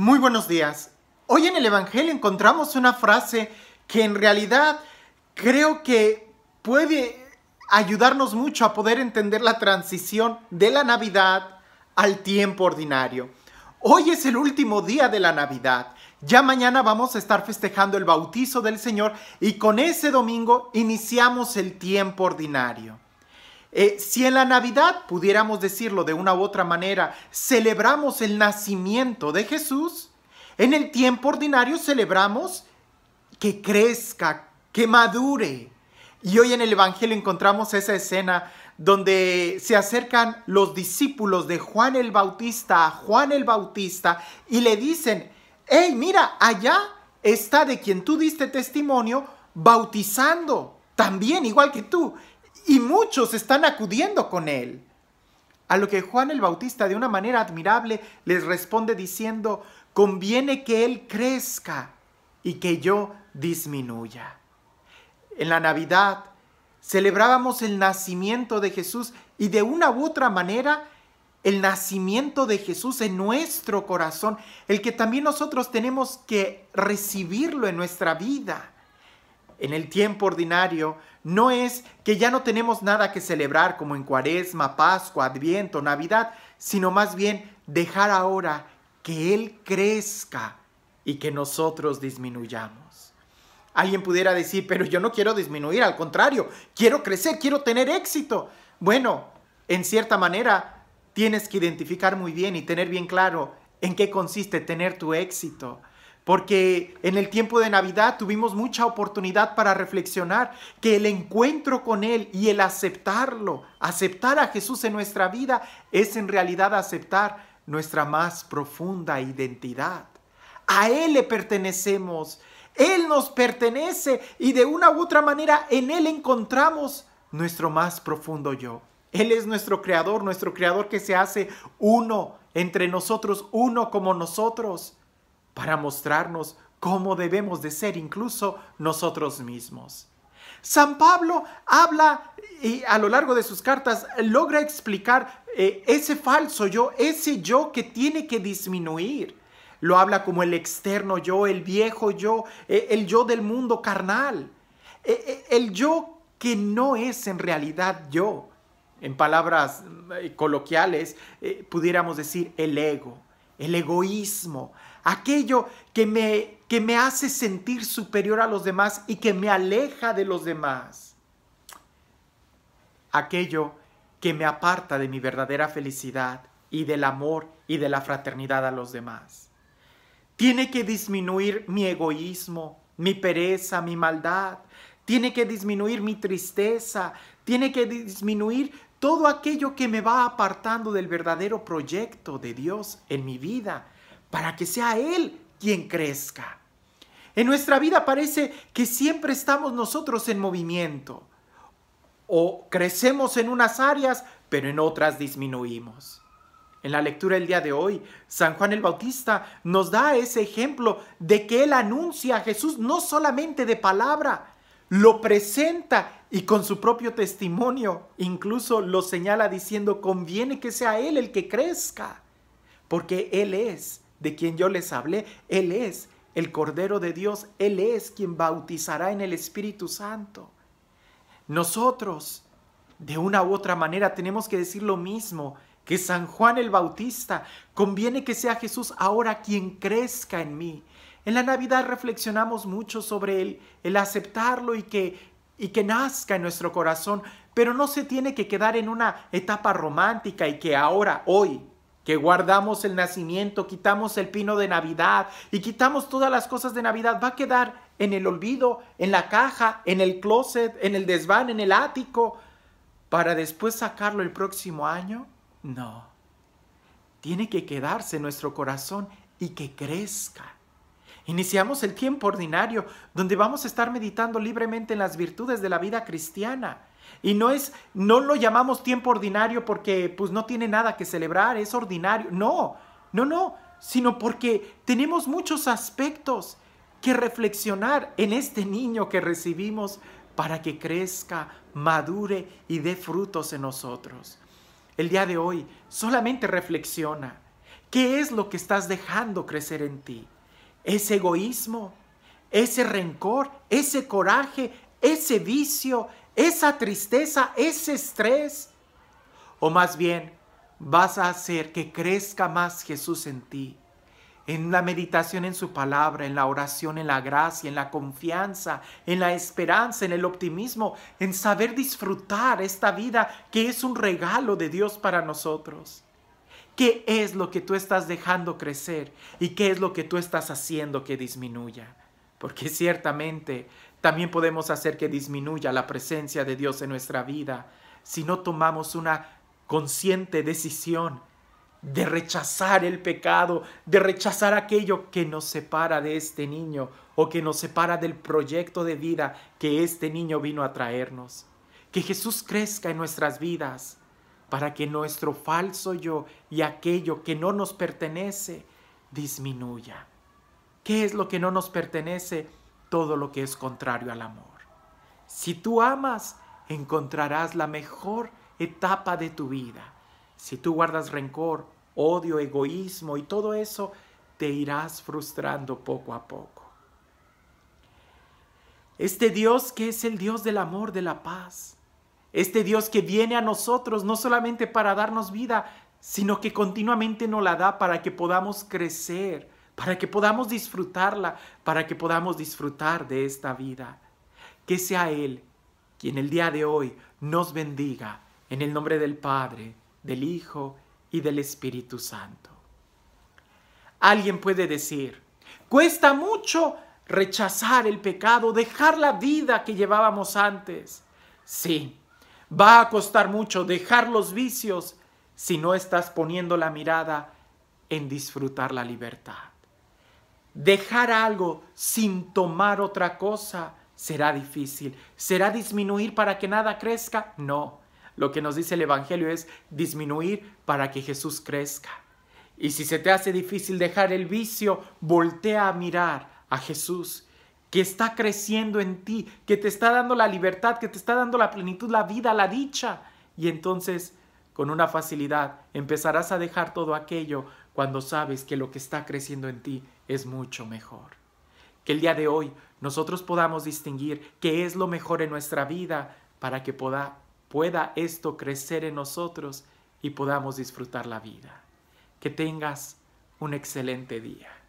Muy buenos días. Hoy en el Evangelio encontramos una frase que en realidad creo que puede ayudarnos mucho a poder entender la transición de la Navidad al tiempo ordinario. Hoy es el último día de la Navidad. Ya mañana vamos a estar festejando el bautizo del Señor y con ese domingo iniciamos el tiempo ordinario. Eh, si en la Navidad, pudiéramos decirlo de una u otra manera, celebramos el nacimiento de Jesús, en el tiempo ordinario celebramos que crezca, que madure. Y hoy en el Evangelio encontramos esa escena donde se acercan los discípulos de Juan el Bautista a Juan el Bautista y le dicen, hey, mira, allá está de quien tú diste testimonio bautizando, también igual que tú y muchos están acudiendo con él. A lo que Juan el Bautista de una manera admirable les responde diciendo, conviene que él crezca y que yo disminuya. En la Navidad celebrábamos el nacimiento de Jesús y de una u otra manera el nacimiento de Jesús en nuestro corazón, el que también nosotros tenemos que recibirlo en nuestra vida en el tiempo ordinario no es que ya no tenemos nada que celebrar como en Cuaresma, Pascua, Adviento, Navidad, sino más bien dejar ahora que Él crezca y que nosotros disminuyamos. Alguien pudiera decir, pero yo no quiero disminuir, al contrario, quiero crecer, quiero tener éxito. Bueno, en cierta manera tienes que identificar muy bien y tener bien claro en qué consiste tener tu éxito porque en el tiempo de Navidad tuvimos mucha oportunidad para reflexionar que el encuentro con Él y el aceptarlo, aceptar a Jesús en nuestra vida, es en realidad aceptar nuestra más profunda identidad. A Él le pertenecemos, Él nos pertenece y de una u otra manera en Él encontramos nuestro más profundo yo. Él es nuestro creador, nuestro creador que se hace uno entre nosotros, uno como nosotros para mostrarnos cómo debemos de ser incluso nosotros mismos. San Pablo habla y a lo largo de sus cartas logra explicar eh, ese falso yo, ese yo que tiene que disminuir. Lo habla como el externo yo, el viejo yo, eh, el yo del mundo carnal, eh, el yo que no es en realidad yo. En palabras coloquiales, pudiéramos decir el ego, el egoísmo, aquello que me, que me hace sentir superior a los demás y que me aleja de los demás, aquello que me aparta de mi verdadera felicidad y del amor y de la fraternidad a los demás. Tiene que disminuir mi egoísmo, mi pereza, mi maldad. Tiene que disminuir mi tristeza. Tiene que disminuir todo aquello que me va apartando del verdadero proyecto de Dios en mi vida para que sea Él quien crezca. En nuestra vida parece que siempre estamos nosotros en movimiento. O crecemos en unas áreas, pero en otras disminuimos. En la lectura del día de hoy, San Juan el Bautista nos da ese ejemplo de que Él anuncia a Jesús no solamente de palabra, lo presenta y con su propio testimonio incluso lo señala diciendo, conviene que sea Él el que crezca, porque Él es de quien yo les hablé, Él es el Cordero de Dios, Él es quien bautizará en el Espíritu Santo. Nosotros, de una u otra manera, tenemos que decir lo mismo que San Juan el Bautista. Conviene que sea Jesús ahora quien crezca en mí. En la Navidad reflexionamos mucho sobre él, el aceptarlo y que, y que nazca en nuestro corazón, pero no se tiene que quedar en una etapa romántica y que ahora, hoy, que guardamos el nacimiento, quitamos el pino de Navidad y quitamos todas las cosas de Navidad, va a quedar en el olvido, en la caja, en el closet, en el desván, en el ático, para después sacarlo el próximo año? No. Tiene que quedarse en nuestro corazón y que crezca. Iniciamos el tiempo ordinario donde vamos a estar meditando libremente en las virtudes de la vida cristiana y no es, no lo llamamos tiempo ordinario porque pues no tiene nada que celebrar, es ordinario. No, no, no, sino porque tenemos muchos aspectos que reflexionar en este niño que recibimos para que crezca, madure y dé frutos en nosotros. El día de hoy solamente reflexiona. ¿Qué es lo que estás dejando crecer en ti? ¿Ese egoísmo? ¿Ese rencor? ¿Ese coraje? ¿Ese vicio? ¿Esa tristeza? ¿Ese estrés? O más bien, vas a hacer que crezca más Jesús en ti en la meditación en su palabra, en la oración, en la gracia, en la confianza, en la esperanza, en el optimismo, en saber disfrutar esta vida que es un regalo de Dios para nosotros. ¿Qué es lo que tú estás dejando crecer y qué es lo que tú estás haciendo que disminuya? Porque ciertamente también podemos hacer que disminuya la presencia de Dios en nuestra vida si no tomamos una consciente decisión de rechazar el pecado, de rechazar aquello que nos separa de este niño o que nos separa del proyecto de vida que este niño vino a traernos. Que Jesús crezca en nuestras vidas para que nuestro falso yo y aquello que no nos pertenece disminuya. ¿Qué es lo que no nos pertenece? Todo lo que es contrario al amor. Si tú amas, encontrarás la mejor etapa de tu vida si tú guardas rencor, odio, egoísmo y todo eso, te irás frustrando poco a poco. Este Dios que es el Dios del amor, de la paz. Este Dios que viene a nosotros no solamente para darnos vida, sino que continuamente nos la da para que podamos crecer, para que podamos disfrutarla, para que podamos disfrutar de esta vida. Que sea Él quien el día de hoy nos bendiga en el nombre del Padre, del Hijo y del Espíritu Santo. Alguien puede decir, cuesta mucho rechazar el pecado, dejar la vida que llevábamos antes. Sí, va a costar mucho dejar los vicios si no estás poniendo la mirada en disfrutar la libertad. Dejar algo sin tomar otra cosa será difícil. ¿Será disminuir para que nada crezca? No. Lo que nos dice el Evangelio es disminuir para que Jesús crezca. Y si se te hace difícil dejar el vicio, voltea a mirar a Jesús, que está creciendo en ti, que te está dando la libertad, que te está dando la plenitud, la vida, la dicha. Y entonces, con una facilidad, empezarás a dejar todo aquello cuando sabes que lo que está creciendo en ti es mucho mejor. Que el día de hoy nosotros podamos distinguir qué es lo mejor en nuestra vida para que pueda pueda esto crecer en nosotros y podamos disfrutar la vida. Que tengas un excelente día.